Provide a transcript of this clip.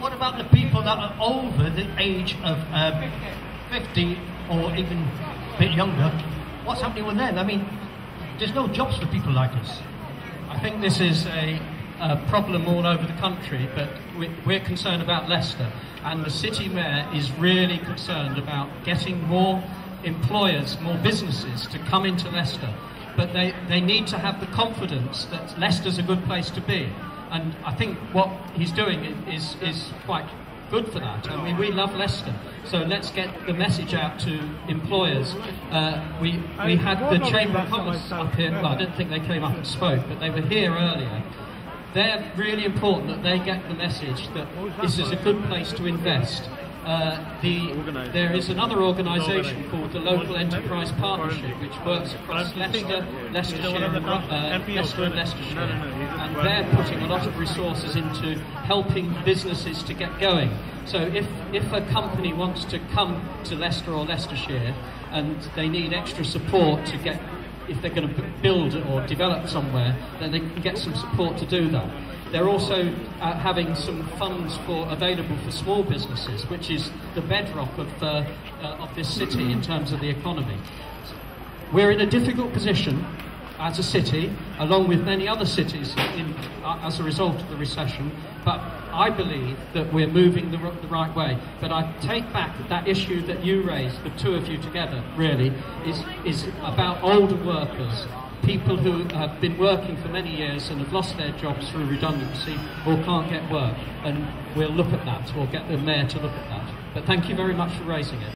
What about the people that are over the age of um, 50 or even a bit younger? What's happening with them? I mean, there's no jobs for people like us. I think this is a, a problem all over the country, but we, we're concerned about Leicester. And the city mayor is really concerned about getting more employers, more businesses to come into Leicester. But they, they need to have the confidence that Leicester's a good place to be. And I think what he's doing is, is quite good for that. I mean, we love Leicester, so let's get the message out to employers. Uh, we, we had the Chamber of Commerce up here, well, I didn't think they came up and spoke, but they were here earlier. They're really important that they get the message that this is a good place to invest. Uh, the, there is another organisation called the Local Enterprise Partnership, which works across Leicester, Leicestershire, and, uh, Leicester and Leicestershire, and they're putting a lot of resources into helping businesses to get going. So if, if a company wants to come to Leicester or Leicestershire and they need extra support to get if they're going to build or develop somewhere, then they can get some support to do that. They're also uh, having some funds for available for small businesses, which is the bedrock of, uh, of this city in terms of the economy. We're in a difficult position as a city, along with many other cities in, uh, as a result of the recession, but I believe that we're moving the, the, right way. But I take back that issue that you raised, the two of you together, really, is, is about older workers, people who have been working for many years and have lost their jobs through redundancy or can't get work. And we'll look at that, or get the mayor to look at that. But thank you very much for raising it.